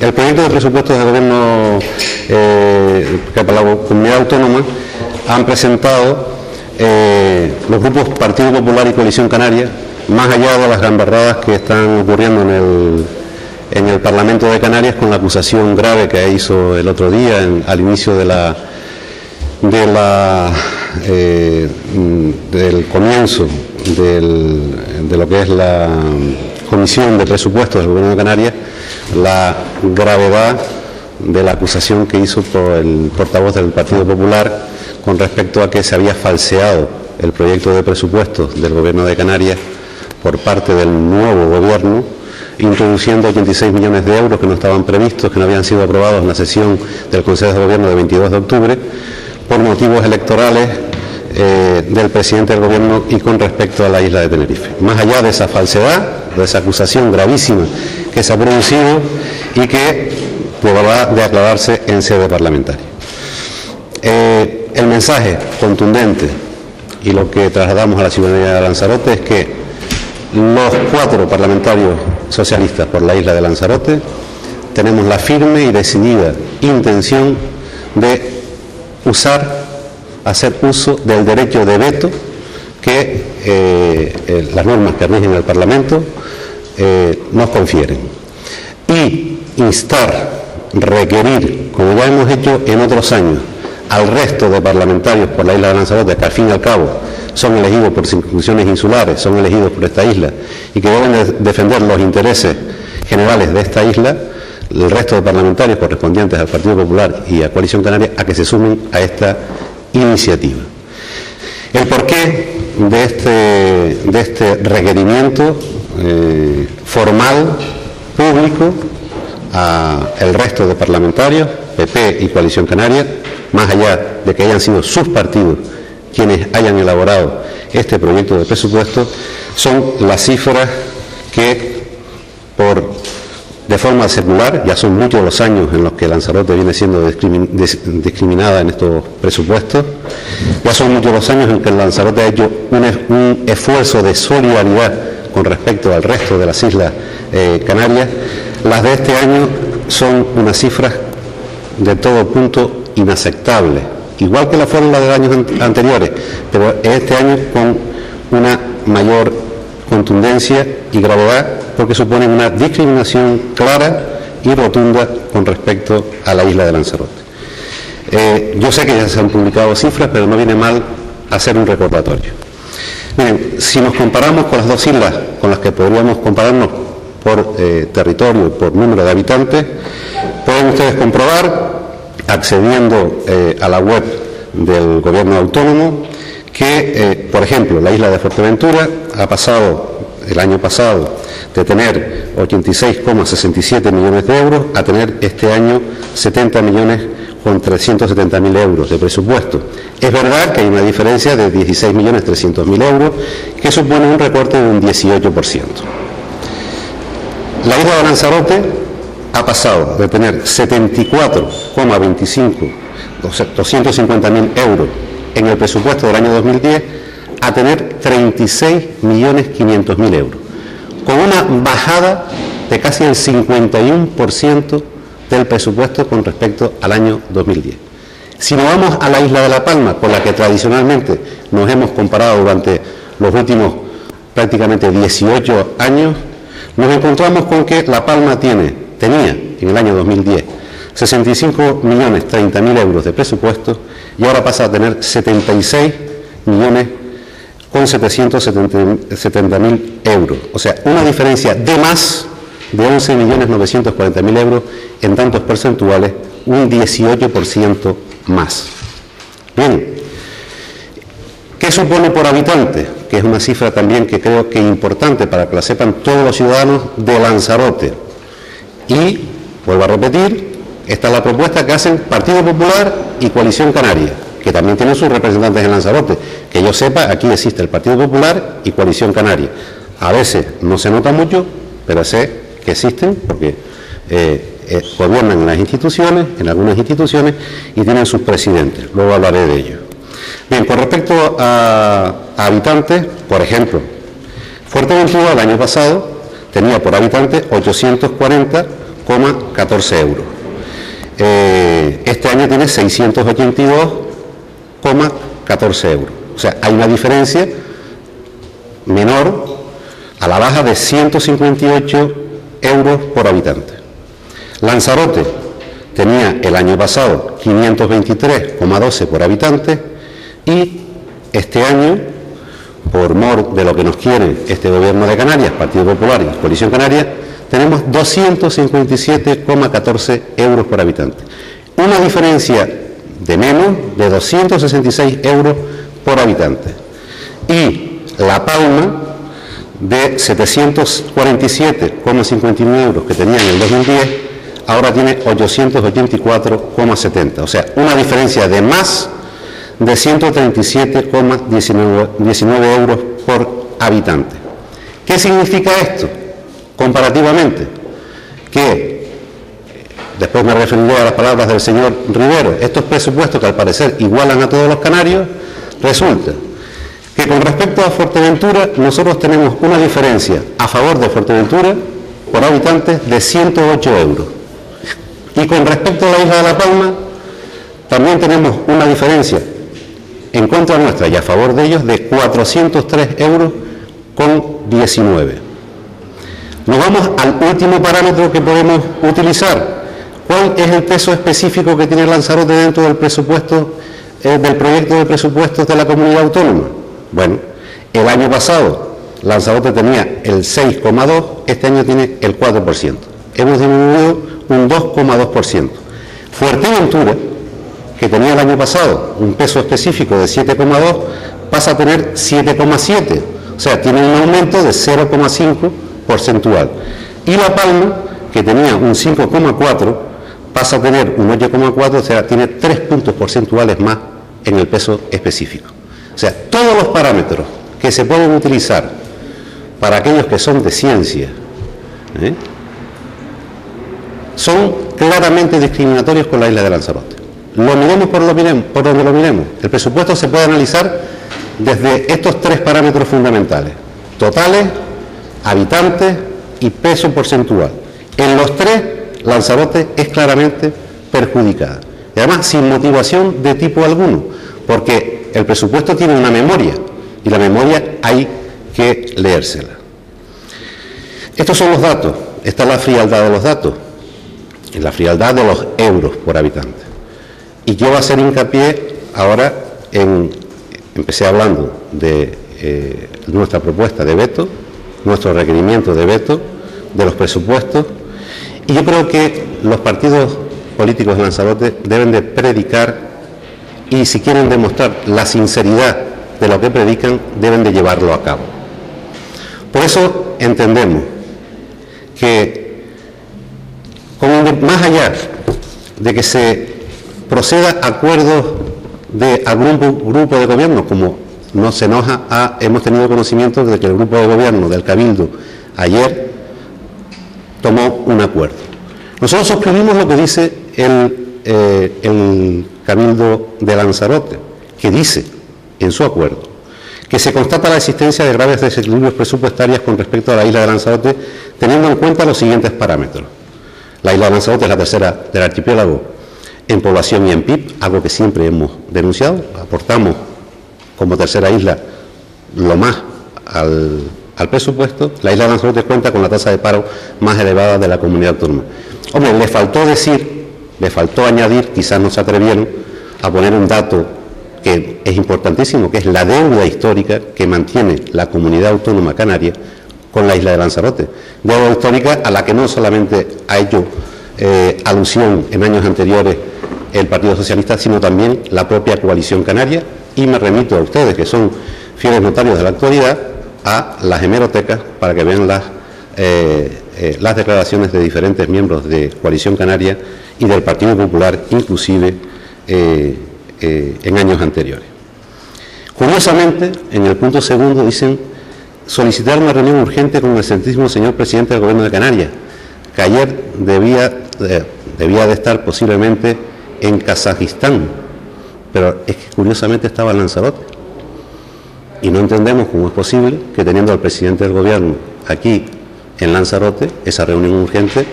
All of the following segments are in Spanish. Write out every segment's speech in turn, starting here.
El proyecto de presupuestos del gobierno eh, para la comunidad autónoma han presentado eh, los grupos Partido Popular y Coalición Canaria, más allá de las gamberradas que están ocurriendo en el, en el Parlamento de Canarias con la acusación grave que hizo el otro día al inicio eh, del comienzo de lo que es la Comisión de Presupuestos del Gobierno de Canarias la gravedad de la acusación que hizo por el portavoz del Partido Popular con respecto a que se había falseado el proyecto de presupuestos del Gobierno de Canarias por parte del nuevo Gobierno, introduciendo 86 millones de euros que no estaban previstos, que no habían sido aprobados en la sesión del Consejo de Gobierno del 22 de octubre, por motivos electorales eh, del presidente del Gobierno y con respecto a la isla de Tenerife. Más allá de esa falsedad, de esa acusación gravísima que se ha producido y que probará de aclararse en sede parlamentaria. Eh, el mensaje contundente y lo que trasladamos a la ciudadanía de Lanzarote es que los cuatro parlamentarios socialistas por la isla de Lanzarote tenemos la firme y decidida intención de usar, hacer uso del derecho de veto que eh, eh, las normas que rigen el Parlamento eh, nos confieren. Y instar, requerir, como ya hemos hecho en otros años, al resto de parlamentarios por la isla de Lanzarote, que al fin y al cabo son elegidos por circunscripciones insulares, son elegidos por esta isla y que deben defender los intereses generales de esta isla, el resto de parlamentarios correspondientes al Partido Popular y a Coalición Canaria a que se sumen a esta iniciativa. El porqué de este, de este requerimiento eh, formal, público, al resto de parlamentarios, PP y Coalición Canaria, más allá de que hayan sido sus partidos quienes hayan elaborado este proyecto de presupuesto, son las cifras que por de forma secular, ya son muchos los años en los que Lanzarote viene siendo discriminada en estos presupuestos, ya son muchos los años en que Lanzarote ha hecho un, esfuerzo de solidaridad con respecto al resto de las islas eh, canarias, las de este año son unas cifras de todo punto inaceptables, igual que la fueron las de años anteriores, pero este año con una mayor contundencia y gravedad porque suponen una discriminación clara y rotunda con respecto a la isla de Lanzarote. Eh, yo sé que ya se han publicado cifras, pero no viene mal hacer un recordatorio. Miren, si nos comparamos con las dos islas con las que podríamos compararnos por eh, territorio y por número de habitantes, pueden ustedes comprobar, accediendo eh, a la web del gobierno autónomo, que, por ejemplo, la isla de Fuerteventura ha pasado el año pasado de tener 86,67 millones de euros a tener este año 70 millones con 370 mil euros de presupuesto. Es verdad que hay una diferencia de 16 millones 300 mil euros que supone un recorte de un 18%. La isla de Lanzarote ha pasado de tener 74,25 250 mil euros en el presupuesto del año 2010 a tener 36.500.000 euros, con una bajada de casi el 51% del presupuesto con respecto al año 2010. Si nos vamos a la isla de La Palma, con la que tradicionalmente nos hemos comparado durante los últimos prácticamente 18 años, nos encontramos con que La Palma tiene, tenía en el año 2010 65 millones 30 mil euros de presupuesto y ahora pasa a tener 76 millones con 770.000 euros. O sea, una diferencia de más de 11.940.000 euros en tantos percentuales, un 18% más. Bien, ¿qué supone por habitante? Que es una cifra también que creo que es importante para que la sepan todos los ciudadanos de Lanzarote. Y, vuelvo a repetir, esta es la propuesta que hacen Partido Popular y Coalición Canaria que también tiene sus representantes en Lanzarote. Que yo sepa, aquí existe el Partido Popular y Coalición Canaria. A veces no se nota mucho, pero sé que existen porque eh, eh, gobiernan en las instituciones, en algunas instituciones, y tienen sus presidentes. Luego hablaré de ello. Bien, con respecto a, habitantes, por ejemplo, Fuerteventura el año pasado tenía por habitante 840 682,14 euros. Eh, este año tiene 682,14 euros. O sea, hay una diferencia menor a la baja de 158 euros por habitante. Lanzarote tenía el año pasado 523,12 por habitante y este año, por mor de lo que nos quiere este gobierno de Canarias, Partido Popular y Coalición Canaria, tenemos 257,14 euros por habitante. Una diferencia de menos de 266 euros por habitante. Y La Palma, de 747,59 euros que tenía en el 2010, ahora tiene 884,70. O sea, una diferencia de más de 137,19 euros por habitante. ¿Qué significa esto comparativamente? Que, después me referiré a las palabras del señor Rivero, estos presupuestos que al parecer igualan a todos los canarios, resulta que con respecto a Fuerteventura nosotros tenemos una diferencia a favor de Fuerteventura por habitante de 108 euros. Y con respecto a la isla de La Palma, también tenemos una diferencia en contra nuestra y a favor de ellos de 403 euros con 19. Nos vamos al último parámetro que podemos utilizar. ¿Cuál es el peso específico que tiene Lanzarote dentro del presupuesto, eh, del proyecto de presupuestos de la comunidad autónoma? Bueno, el año pasado Lanzarote tenía el 6,2, este año tiene el 4%. Hemos disminuido un 2,2%. Fuerteventura, que tenía el año pasado un peso específico de 7,2, pasa a tener 7,7, o sea, tiene un aumento de 0,5 porcentual. Y La Palma, que tenía un 5,4, pasa a tener un 8,4, o sea, tiene 3 puntos porcentuales más en el peso específico. O sea, todos los parámetros que se pueden utilizar para aquellos que son de ciencia ¿eh? son claramente discriminatorios con la isla de Lanzarote. Lo miremos por, lo miremos por donde lo miremos. El presupuesto se puede analizar desde estos tres parámetros fundamentales. Totales, habitantes y peso porcentual. En los tres, Lanzarote es claramente perjudicada. Y además sin motivación de tipo alguno, porque el presupuesto tiene una memoria y la memoria hay que leérsela. Estos son los datos, esta es la frialdad de los datos, la frialdad de los euros por habitante. Y yo voy a hacer hincapié ahora en, empecé hablando de eh, nuestra propuesta de veto, nuestro requerimiento de veto, de los presupuestos, y yo creo que los partidos políticos de Lanzarote deben de predicar y si quieren demostrar la sinceridad de lo que predican, deben de llevarlo a cabo. Por eso entendemos que más allá de que se proceda a acuerdos de algún grupo de gobierno, como no se enoja, hemos tenido conocimiento de que el grupo de gobierno del Cabildo ayer tomó un acuerdo. Nosotros suscribimos lo que dice el, eh, el Cabildo de Lanzarote, que dice en su acuerdo que se constata la existencia de graves desequilibrios presupuestarios con respecto a la isla de Lanzarote, teniendo en cuenta los siguientes parámetros. La isla de Lanzarote es la tercera del archipiélago en población y en PIB, algo que siempre hemos denunciado. Aportamos como tercera isla lo más al, al presupuesto. La isla de Lanzarote cuenta con la tasa de paro más elevada de la comunidad autónoma. Hombre, le faltó decir le faltó añadir, quizás no se atrevieron, a poner un dato que es importantísimo, que es la deuda histórica que mantiene la comunidad autónoma canaria con la isla de Lanzarote. Deuda histórica a la que no solamente ha hecho eh, alusión en años anteriores el Partido Socialista, sino también la propia coalición canaria. Y me remito a ustedes, que son fieles notarios de la actualidad, a las hemerotecas para que vean las, eh, eh, las declaraciones de diferentes miembros de Coalición Canaria y del Partido Popular, inclusive eh, eh, en años anteriores. Curiosamente, en el punto segundo dicen solicitar una reunión urgente con el excelentísimo señor presidente del Gobierno de Canarias, que ayer debía, debía de estar posiblemente en Kazajistán, pero es que curiosamente estaba en Lanzarote. Y no entendemos cómo es posible que teniendo al presidente del Gobierno aquí en Lanzarote, esa reunión urgente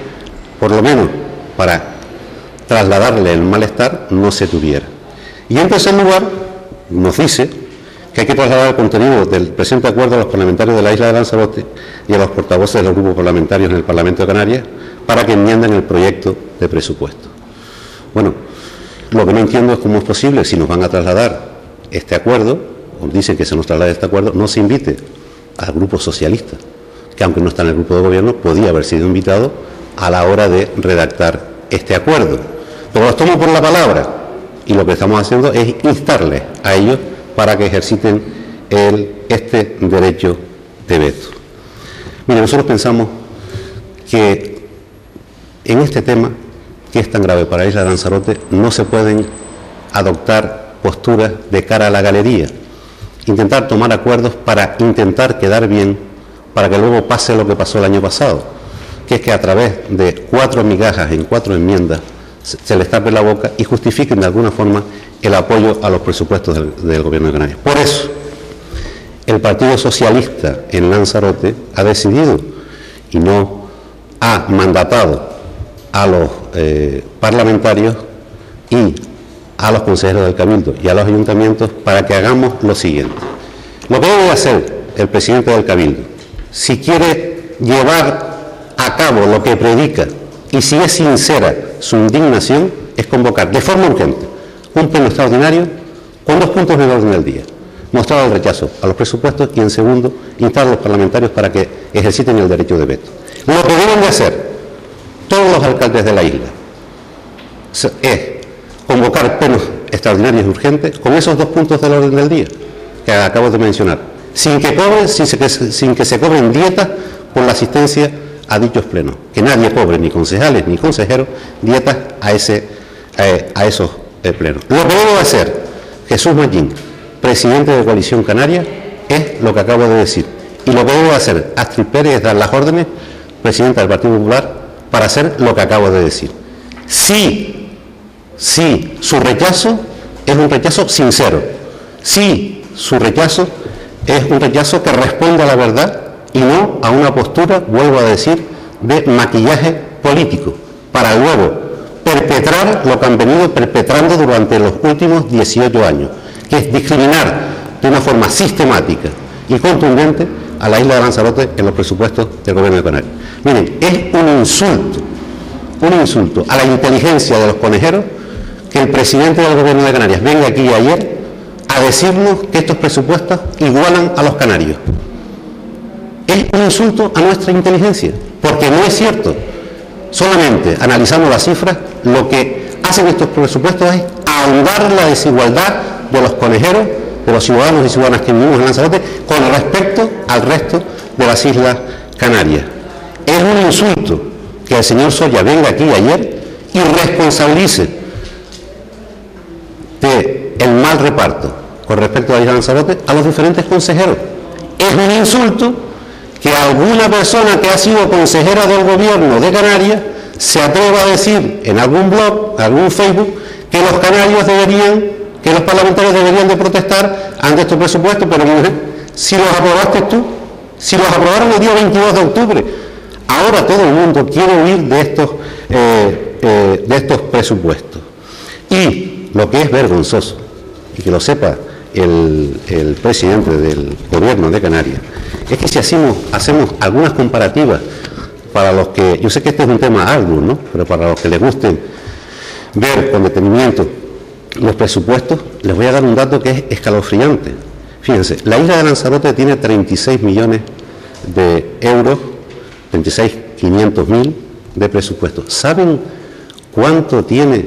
por lo menos para trasladarle el malestar, no se tuviera. Y en tercer lugar, nos dice que hay que trasladar el contenido del presente acuerdo a los parlamentarios de la isla de Lanzarote y a los portavoces de los grupos parlamentarios en el Parlamento de Canarias para que enmienden el proyecto de presupuesto. Bueno, lo que no entiendo es cómo es posible, si nos van a trasladar este acuerdo, o dicen que se nos traslade este acuerdo, no se invite al grupo socialista, que aunque no está en el grupo de gobierno, podía haber sido invitado a la hora de redactar este acuerdo. Pero los tomo por la palabra y lo que estamos haciendo es instarles a ellos para que ejerciten este derecho de veto. Mire, nosotros pensamos que en este tema, que es tan grave para la isla de Lanzarote, no se pueden adoptar posturas de cara a la galería, intentar tomar acuerdos para intentar quedar bien, para que luego pase lo que pasó el año pasado, que es que a través de cuatro migajas en cuatro enmiendas se les tape la boca y justifiquen de alguna forma el apoyo a los presupuestos del, Gobierno de Canarias. Por eso, el Partido Socialista en Lanzarote ha decidido y no ha mandatado a los eh, parlamentarios y a los consejeros del Cabildo y a los ayuntamientos para que hagamos lo siguiente. Lo que debe hacer el presidente del Cabildo, si quiere llevar a cabo lo que predica y si es sincera su indignación, es convocar de forma urgente un pleno extraordinario con dos puntos en el orden del día. Mostrar el rechazo a los presupuestos y, en segundo, instar a los parlamentarios para que ejerciten el derecho de veto. Lo que deben de hacer todos los alcaldes de la isla es convocar plenos extraordinarios y urgentes con esos dos puntos del orden del día que acabo de mencionar, sin que, cobren, sin, que se cobren dietas por la asistencia a dichos plenos, que nadie cobre, ni concejales ni consejeros, dietas a, ese, a esos pleno. Lo que debo hacer Jesús Mallín, presidente de Coalición Canaria, es lo que acabo de decir. Y lo que debo hacer Astrid Pérez es dar las órdenes, presidenta del Partido Popular, para hacer lo que acabo de decir. Sí, sí, su rechazo es un rechazo sincero. Sí, su rechazo es un rechazo que responde a la verdad y no a una postura, vuelvo a decir, de maquillaje político, para luego perpetrar lo que han venido perpetrando durante los últimos 18 años, que es discriminar de una forma sistemática y contundente a la isla de Lanzarote en los presupuestos del gobierno de Canarias. Miren, es un insulto, un insulto a la inteligencia de los conejeros que el presidente del gobierno de Canarias venga aquí ayer a decirnos que estos presupuestos igualan a los canarios. Es un insulto a nuestra inteligencia, porque no es cierto. Solamente analizando las cifras, lo que hacen estos presupuestos es ahondar la desigualdad de los conejeros, de los ciudadanos y ciudadanas que vivimos en Lanzarote, con respecto al resto de las Islas Canarias. Es un insulto que el señor Soya venga aquí ayer y responsabilice de mal reparto con respecto a la isla Lanzarote a los diferentes consejeros. Es un insulto que alguna persona que ha sido consejera del gobierno de Canarias se atreva a decir en algún blog, algún Facebook, que los canarios deberían, que los parlamentarios deberían de protestar ante estos presupuestos, pero si los aprobaste tú, si los aprobaron el día 22 de octubre, ahora todo el mundo quiere huir de estos, eh, eh, de estos presupuestos. Y lo que es vergonzoso, y que lo sepa el, presidente del gobierno de Canarias, es que si hacemos, hacemos algunas comparativas para los que, yo sé que este es un tema arduo, ¿no? pero para los que les guste ver con detenimiento los presupuestos, les voy a dar un dato que es escalofriante. Fíjense, la isla de Lanzarote tiene 36 millones de euros, 36, 500 mil de presupuesto. ¿Saben cuánto tiene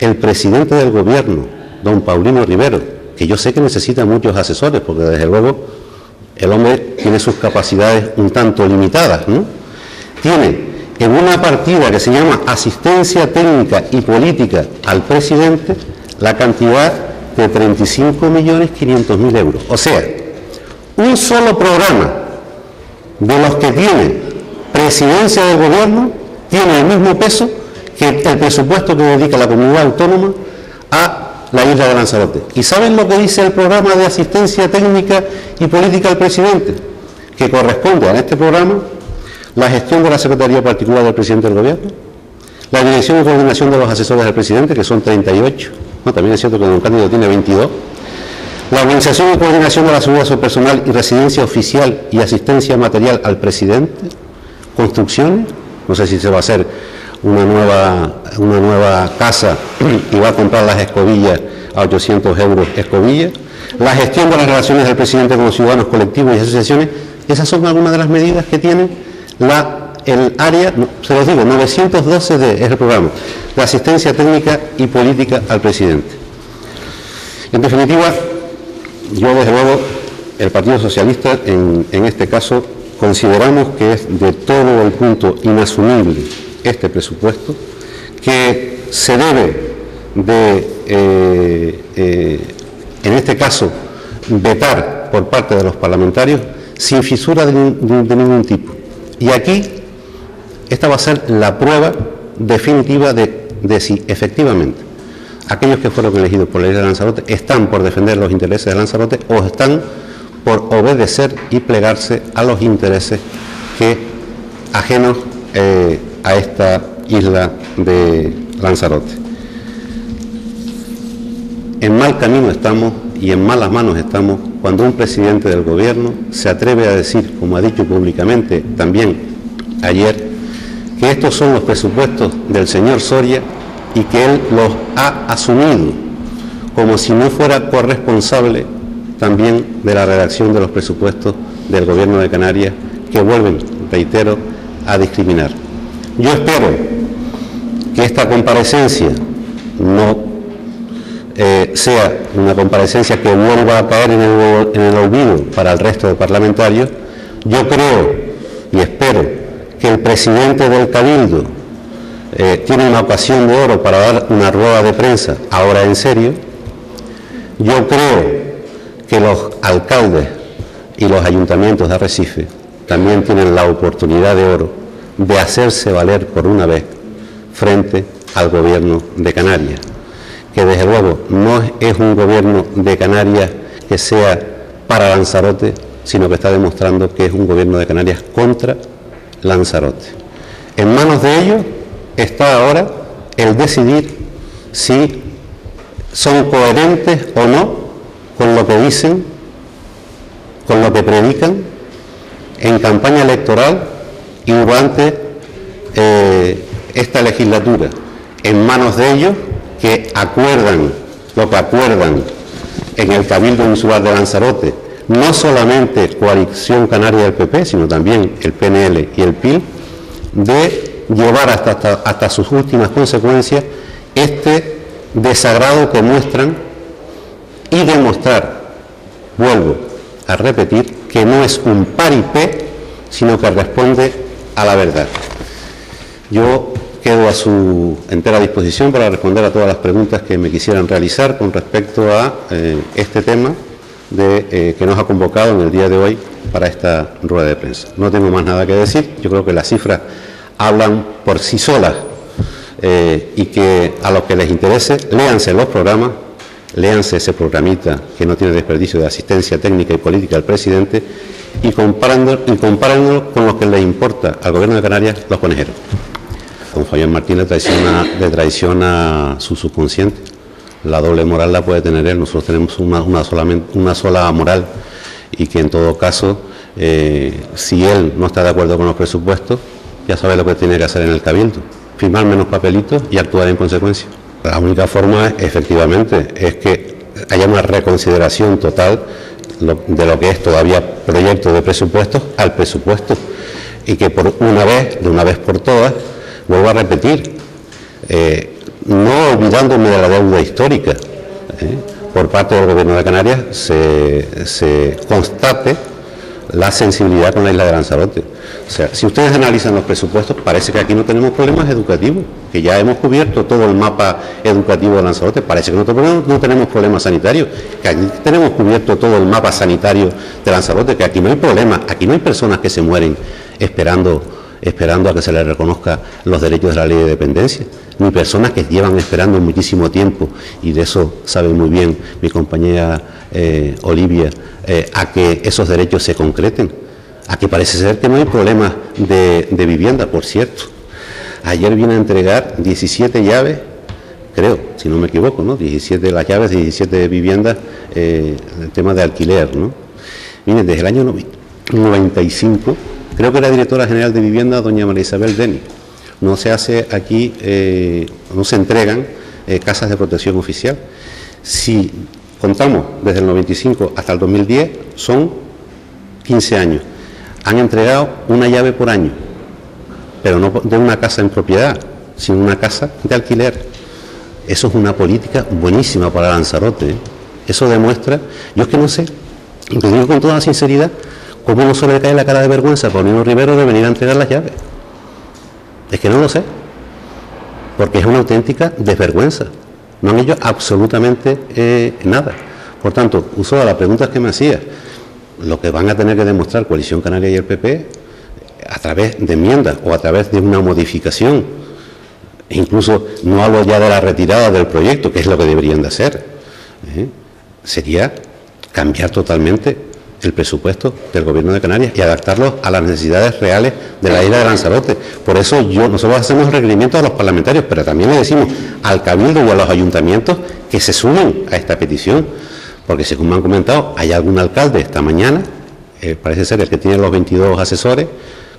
el presidente del gobierno, don Paulino Rivero? Que yo sé que necesita muchos asesores, porque desde luego el hombre tiene sus capacidades un tanto limitadas, ¿no? Tiene en una partida que se llama asistencia técnica y política al presidente la cantidad de 35.500.000 euros. O sea, un solo programa de los que tiene presidencia del gobierno tiene el mismo peso que el presupuesto que dedica la comunidad autónoma a la isla de Lanzarote. ¿Y saben lo que dice el programa de asistencia técnica y política al presidente? Que corresponde a este programa la gestión de la Secretaría Particular del Presidente del Gobierno, La dirección y coordinación de los asesores del presidente, que son 38, no, también es cierto que don Cándido tiene 22. La organización y coordinación de la seguridad personal y residencia oficial y asistencia material al presidente. Construcciones, no sé si se va a hacer una nueva, una nueva casa y va a comprar las escobillas a 800 euros escobillas. La gestión de las relaciones del presidente con los ciudadanos colectivos y asociaciones, esas son algunas de las medidas que tiene la, el área, se los digo, 912D es el programa, de asistencia técnica y política al presidente. En definitiva, yo desde luego, el Partido Socialista en, en este caso consideramos que es de todo el punto inasumible este presupuesto, que se debe de, eh, eh, en este caso, vetar por parte de los parlamentarios sin fisura de, ningún tipo. Y aquí esta va a ser la prueba definitiva de, si efectivamente aquellos que fueron elegidos por la ley de Lanzarote están por defender los intereses de Lanzarote o están por obedecer y plegarse a los intereses que ajenos eh, a esta isla de Lanzarote. En mal camino estamos y en malas manos estamos cuando un presidente del gobierno se atreve a decir, como ha dicho públicamente también ayer, que estos son los presupuestos del señor Soria y que él los ha asumido como si no fuera corresponsable también de la redacción de los presupuestos del gobierno de Canarias que vuelven, reitero, a discriminar. Yo espero que esta comparecencia no eh, sea una comparecencia que vuelva a caer en el, olvido para el resto de parlamentarios. Yo creo y espero que el presidente del Cabildo eh, tiene una ocasión de oro para dar una rueda de prensa, ahora en serio. Yo creo que los alcaldes y los ayuntamientos de Arrecife también tienen la oportunidad de oro de hacerse valer por una vez frente al gobierno de Canarias, que desde luego no es un gobierno de Canarias que sea para Lanzarote, sino que está demostrando que es un gobierno de Canarias contra Lanzarote. En manos de ellos está ahora el decidir si son coherentes o no con lo que dicen, con lo que predican en campaña electoral y durante eh, esta legislatura en manos de ellos que acuerdan lo que acuerdan en el Cabildo Insular de Lanzarote, no solamente Coalición Canaria del PP, sino también el PNL y el PIL, de llevar hasta, hasta sus últimas consecuencias este desagrado que muestran y demostrar, vuelvo a repetir, que no es un paripé, sino que responde a la verdad. Yo quedo a su entera disposición para responder a todas las preguntas que me quisieran realizar con respecto a eh, este tema de, eh, que nos ha convocado en el día de hoy para esta rueda de prensa. No tengo más nada que decir, yo creo que las cifras hablan por sí solas eh, y que a los que les interese, léanse los programas, léanse ese programita que no tiene desperdicio de asistencia técnica y política al presidente y comparándolo, con lo que le importa al gobierno de Canarias, los conejeros. Don Fabián traiciona, le traiciona su subconsciente. La doble moral la puede tener él, nosotros tenemos una sola moral y que en todo caso, eh, si él no está de acuerdo con los presupuestos, ya sabe lo que tiene que hacer en el cabildo, firmar menos papelitos y actuar en consecuencia. La única forma, efectivamente, es que haya una reconsideración total de lo que es todavía proyecto de presupuestos al presupuesto. Y que por una vez, de una vez por todas, vuelvo a repetir, eh, no olvidándome de la deuda histórica, eh, por parte del Gobierno de Canarias se, se constate la sensibilidad con la isla de Lanzarote. O sea, si ustedes analizan los presupuestos, parece que aquí no tenemos problemas educativos, que ya hemos cubierto todo el mapa educativo de Lanzarote, parece que no, no tenemos problemas sanitarios, que aquí tenemos cubierto todo el mapa sanitario de Lanzarote, que aquí no hay problemas, aquí no hay personas que se mueren esperando esperando a que se les reconozca los derechos de la ley de dependencia, ni personas que llevan esperando muchísimo tiempo, y de eso sabe muy bien mi compañera eh, Olivia, eh, a que esos derechos se concreten, a que parece ser que no hay problemas de, vivienda, por cierto. Ayer vine a entregar 17 llaves, creo, si no me equivoco, ¿no? 17 las llaves, 17 viviendas, eh, el tema de alquiler, ¿no? Miren, desde el año 95, creo que la directora general de vivienda, doña María Isabel Deni, no se hace aquí, eh, no se entregan eh, casas de protección oficial. Si contamos desde el 95 hasta el 2010, son 15 años. Han entregado una llave por año, pero no de una casa en propiedad, sino una casa de alquiler. Eso es una política buenísima para Lanzarote. ¿eh? Eso demuestra, yo es que no sé, lo digo con toda sinceridad, cómo no se le cae la cara de vergüenza por Nino Rivero de venir a entregar las llaves. Es que no lo sé, porque es una auténtica desvergüenza. No han hecho absolutamente eh, nada. Por tanto, uso de las preguntas que me hacía, lo que van a tener que demostrar Coalición Canaria y el PP a través de enmiendas o a través de una modificación, e incluso no hablo ya de la retirada del proyecto, que es lo que deberían de hacer, ¿eh? sería cambiar totalmente el presupuesto del Gobierno de Canarias y adaptarlo a las necesidades reales de la isla de Lanzarote. Por eso yo, nosotros hacemos requerimientos a los parlamentarios, pero también le decimos al Cabildo y a los ayuntamientos que se sumen a esta petición, porque según me han comentado, hay algún alcalde esta mañana, eh, parece ser el que tiene los 22 asesores,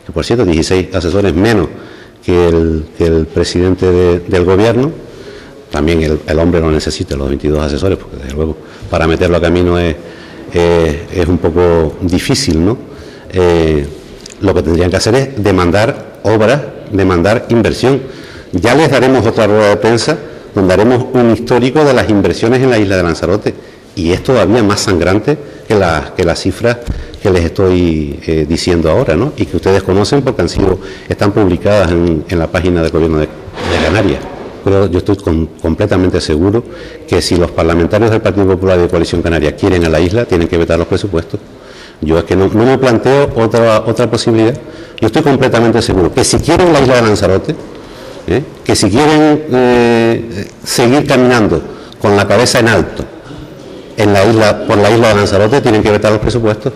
que por cierto, 16 asesores menos que el, presidente del Gobierno, también el, el hombre no necesita los 22 asesores, porque desde luego para meterlo a camino es eh, es un poco difícil, ¿no? Eh, lo que tendrían que hacer es demandar obras, demandar inversión. Ya les daremos otra rueda de prensa donde haremos un histórico de las inversiones en la isla de Lanzarote y es todavía más sangrante que, la, que las cifras que les estoy eh, diciendo ahora, ¿no? Y que ustedes conocen porque han sido, están publicadas en, la página del gobierno de Canarias pero yo estoy completamente seguro que si los parlamentarios del Partido Popular de Coalición Canaria quieren a la isla, tienen que vetar los presupuestos. Yo es que no, me planteo otra, otra posibilidad. Yo estoy completamente seguro que si quieren la isla de Lanzarote, ¿eh? que si quieren eh, seguir caminando con la cabeza en alto en la isla, por la isla de Lanzarote, tienen que vetar los presupuestos.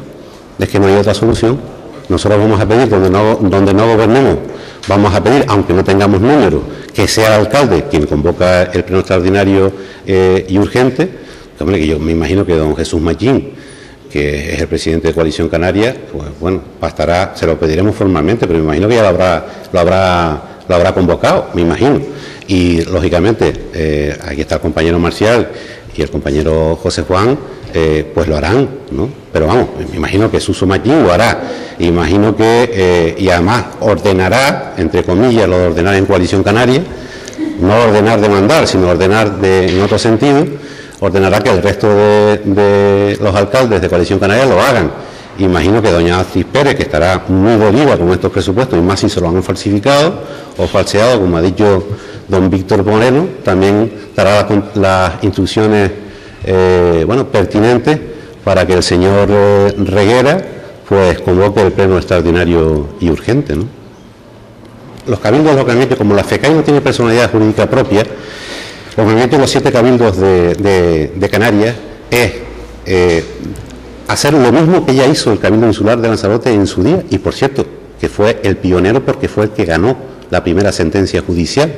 Es que no hay otra solución. Nosotros vamos a pedir donde no, donde no gobernemos Vamos a pedir, aunque no tengamos número, que sea el alcalde quien convoca el pleno extraordinario eh, y urgente. que yo me imagino que don Jesús Machín, que es el presidente de Coalición Canaria, pues bueno, bastará, se lo pediremos formalmente, pero me imagino que ya lo habrá, lo habrá, lo habrá convocado, me imagino. Y lógicamente, eh, aquí está el compañero Marcial y el compañero José Juan, eh, pues lo harán, ¿no? Pero vamos, me imagino que Suso Machín lo hará. Imagino que, eh, y además ordenará, entre comillas, lo de ordenar en coalición canaria, no ordenar de mandar, sino ordenar de, en otro sentido, ordenará que el resto de, los alcaldes de coalición canaria lo hagan. Imagino que doña Acis Pérez, que estará muy dolida con estos presupuestos, y más si se lo han falsificado o falseado, como ha dicho don Víctor Moreno, también dará las instrucciones eh, bueno, pertinentes para que el señor eh, Reguera pues convoque el pleno extraordinario y urgente. ¿no? Los cabildos localmente, como la FECAI no tiene personalidad jurídica propia, localmente los siete cabildos de, Canarias es eh, hacer lo mismo que ya hizo el Cabildo Insular de Lanzarote en su día, y por cierto, que fue el pionero porque fue el que ganó la primera sentencia judicial.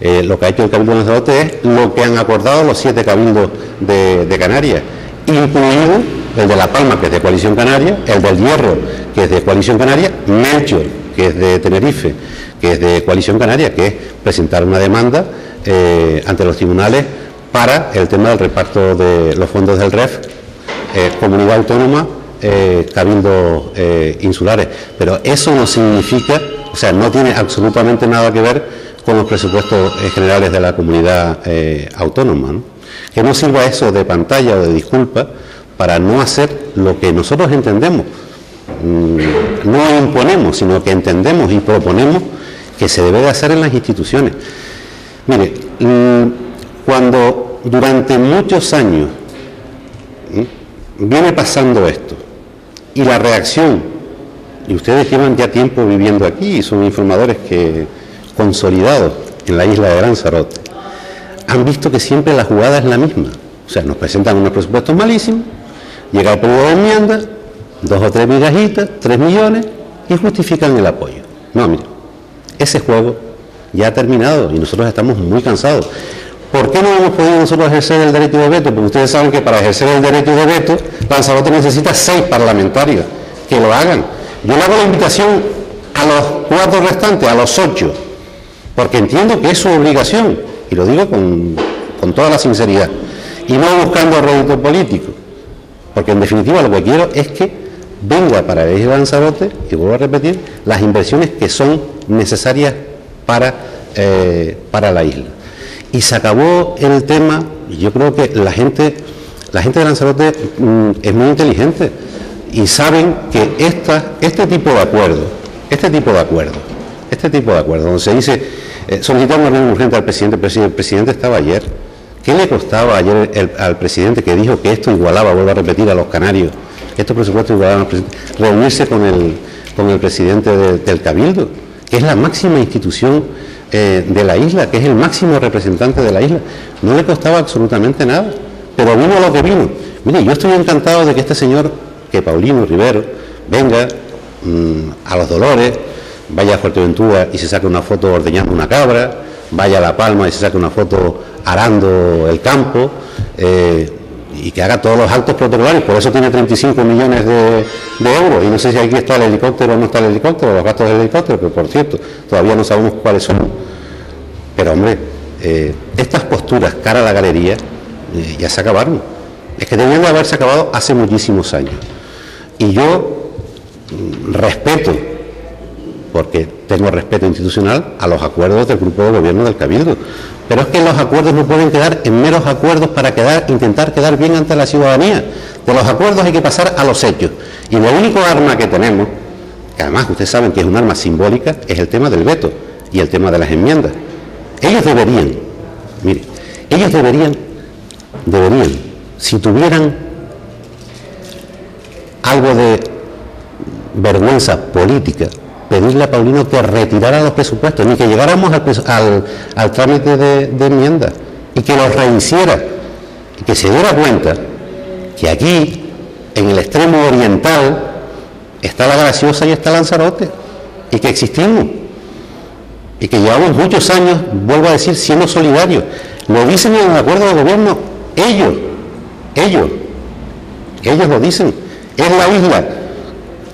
Eh, lo que ha hecho el Cabildo de Lanzarote es lo que han acordado los siete cabildos de, Canarias, incluido el de La Palma, que es de Coalición Canaria, el del Hierro, que es de Coalición Canaria, Melchor, que es de Tenerife, que es de Coalición Canaria, que es presentar una demanda eh, ante los tribunales para el tema del reparto de los fondos del REF, eh, comunidad autónoma, cabildos insulares. Pero eso no significa o sea, no tiene absolutamente nada que ver con los presupuestos eh, generales de la comunidad eh, autónoma. Que no sirva eso de pantalla o de disculpa para no hacer lo que nosotros entendemos. Mm, no imponemos, sino que entendemos y proponemos que se debe de hacer en las instituciones. Mire, mm, cuando durante muchos años viene pasando esto y la reacción y ustedes llevan ya tiempo viviendo aquí y son informadores que consolidados en la isla de Lanzarote. Han visto que siempre la jugada es la misma. O sea, nos presentan unos presupuestos malísimos, llega el periodo de enmienda, dos o tres migajitas, tres millones, y justifican el apoyo. No, mire, ese juego ya ha terminado y nosotros estamos muy cansados. ¿Por qué no hemos podido nosotros ejercer el derecho de veto? Porque ustedes saben que para ejercer el derecho de veto, Lanzarote necesita seis parlamentarios que lo hagan. Yo le hago la invitación a los cuatro restantes, a los ocho, porque entiendo que es su obligación, y lo digo con, con toda la sinceridad, y no buscando rédito político, porque en definitiva lo que quiero es que venga para el Lanzarote, y vuelvo a repetir, las inversiones que son necesarias para, eh, para la isla. Y se acabó el tema, y yo creo que la gente, la gente de Lanzarote mm, es muy inteligente y saben que este tipo de acuerdo, este tipo de acuerdo, este tipo de acuerdo, donde se dice, eh, solicitar una urgente al presidente, el presidente estaba ayer, ¿qué le costaba ayer al presidente que dijo que esto igualaba, vuelvo a repetir, a los canarios, estos presupuestos igualaban al presidente, reunirse con el, con el presidente del Cabildo, que es la máxima institución eh, de la isla, que es el máximo representante de la isla? No le costaba absolutamente nada, pero vino lo que vino. Mire, yo estoy encantado de que este señor que Paulino Rivero venga mm, a los Dolores, vaya a Fuerteventura y se saque una foto ordeñando una cabra, vaya a La Palma y se saque una foto arando el campo, eh, y que haga todos los actos protocolares, por eso tiene 35 millones de, euros, y no sé si aquí está el helicóptero o no está el helicóptero, los gastos del helicóptero, pero por cierto, todavía no sabemos cuáles son. Pero hombre, eh, estas posturas cara a la galería eh, ya se acabaron. Es que debían de haberse acabado hace muchísimos años. Y yo mm, respeto, porque tengo respeto institucional, a los acuerdos del grupo de gobierno del Cabildo. Pero es que los acuerdos no pueden quedar en meros acuerdos para quedar, intentar quedar bien ante la ciudadanía. De los acuerdos hay que pasar a los hechos. Y el único arma que tenemos, que además ustedes saben que es un arma simbólica, es el tema del veto y el tema de las enmiendas. Ellos deberían, mire, ellos deberían, deberían, si tuvieran algo de vergüenza política, pedirle a Paulino que retirara los presupuestos, ni que llegáramos al, trámite de, enmienda y que los rehiciera y que se diera cuenta que aquí, en el extremo oriental, está la Graciosa y está Lanzarote y que existimos y que llevamos muchos años, vuelvo a decir, siendo solidarios. Lo dicen en el acuerdo de gobierno ellos, ellos, ellos lo dicen es la isla,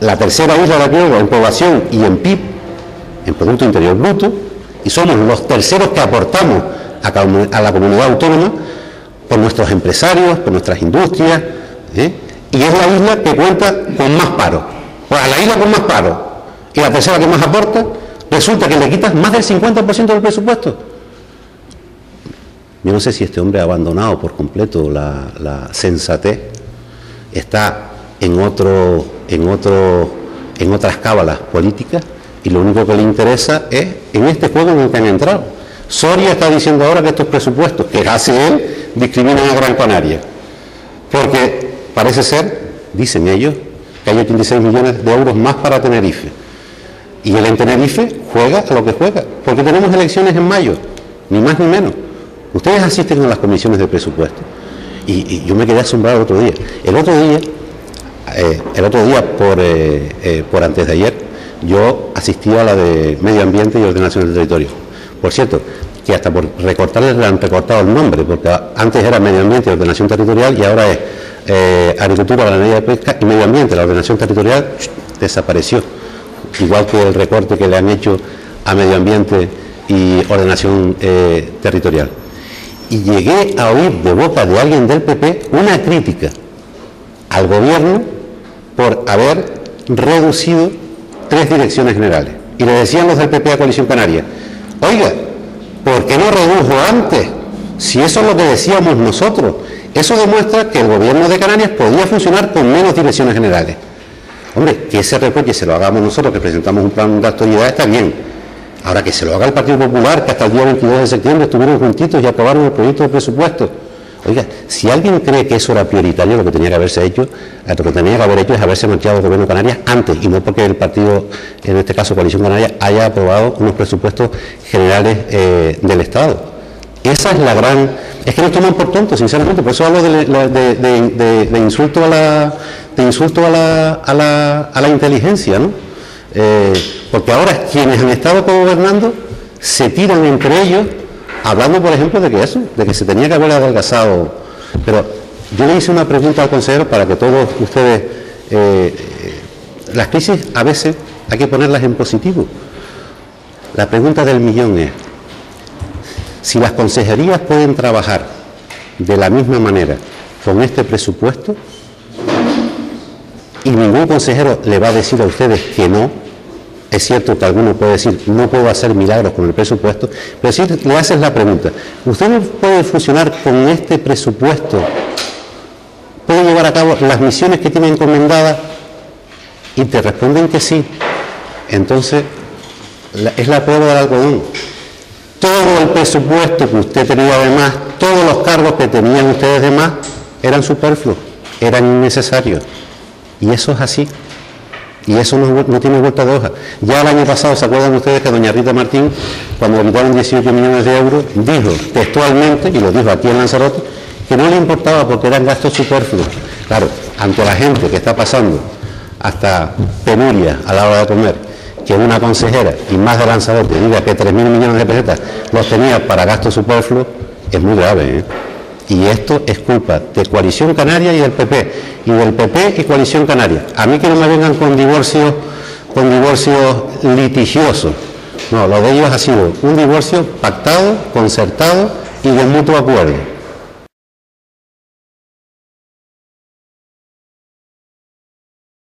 la tercera isla de la en población y en PIB, en Producto Interior Bruto, y somos los terceros que aportamos a, la comunidad autónoma por nuestros empresarios, por nuestras industrias, ¿eh? y es la isla que cuenta con más paro. Pues a la isla con más paro y la tercera que más aporta, resulta que le quitas más del 50% del presupuesto. Yo no sé si este hombre ha abandonado por completo la, la sensatez, está en, otro, en, otro, en otras cábalas políticas y lo único que le interesa es en este juego en el que han entrado. Soria está diciendo ahora que estos presupuestos que hace él discriminan a Gran Canaria, porque parece ser, dicen ellos, que hay 86 millones de euros más para Tenerife. Y él en Tenerife juega a lo que juega, porque tenemos elecciones en mayo, ni más ni menos. Ustedes asisten a las comisiones de presupuesto. Y, y yo me quedé asombrado el otro día. El otro día eh, el otro día, por, eh, eh, por antes de ayer, yo asistí a la de Medio Ambiente y Ordenación del Territorio. Por cierto, que hasta por recortarles le han recortado el nombre, porque antes era Medio Ambiente y Ordenación Territorial y ahora es Agricultura, Ganadería de Pesca y Medio Ambiente. La ordenación territorial desapareció, igual que el recorte que le han hecho a Medio Ambiente y Ordenación Territorial. Y llegué a oír de boca de alguien del PP una crítica al gobierno por haber reducido tres direcciones generales. Y le decían los del PP a Coalición Canaria, oiga, ¿por qué no redujo antes? Si eso es lo que decíamos nosotros, eso demuestra que el gobierno de Canarias podía funcionar con menos direcciones generales. Hombre, que ese reproche se lo hagamos nosotros, que presentamos un plan de actualidad, está bien. Ahora que se lo haga el Partido Popular, que hasta el día 22 de septiembre estuvieron juntitos y aprobaron el proyecto de presupuesto Oiga, si alguien cree que eso era prioritario, lo que tenía que haberse hecho, eh, lo que tenía que haber hecho es haberse marchado el gobierno de Canarias antes, y no porque el partido, en este caso Coalición Canaria, haya aprobado unos presupuestos generales eh, del Estado. Esa es la gran... Es que nos toman por tontos, sinceramente, por eso hablo de, insulto a la, de insulto a la, a la, a la inteligencia, ¿no? Eh, porque ahora quienes han estado gobernando se tiran entre ellos, hablando, por ejemplo, de que eso, de que se tenía que haber adelgazado. Pero yo le hice una pregunta al consejero para que todos ustedes, eh, las crisis a veces hay que ponerlas en positivo. La pregunta del millón es, si las consejerías pueden trabajar de la misma manera con este presupuesto, y ningún consejero le va a decir a ustedes que no, es cierto que alguno puede decir, no puedo hacer milagros con el presupuesto, pero si le haces la pregunta, ¿usted puede funcionar con este presupuesto? ¿Puede llevar a cabo las misiones que tiene encomendadas? Y te responden que sí. Entonces, es la prueba del algodón. Todo el presupuesto que usted tenía además, todos los cargos que tenían ustedes de más, eran superfluos, eran innecesarios. Y eso es así. Y eso no, tiene vuelta de hoja. Ya el año pasado, ¿se acuerdan ustedes que doña Rita Martín, cuando le quitaron 18 millones de euros, dijo textualmente, y lo dijo aquí en Lanzarote, que no le importaba porque eran gastos superfluos. Claro, ante la gente que está pasando hasta penuria a la hora de comer, que una consejera y más de Lanzarote diga que 3.000 millones de pesetas los tenía para gastos superfluos, es muy grave. ¿eh? Y esto es culpa de Coalición Canaria y del PP, y del PP y Coalición Canaria. A mí que no me vengan con divorcios, con divorcios litigiosos. No, lo de ellos ha sido un divorcio pactado, concertado y de mutuo acuerdo.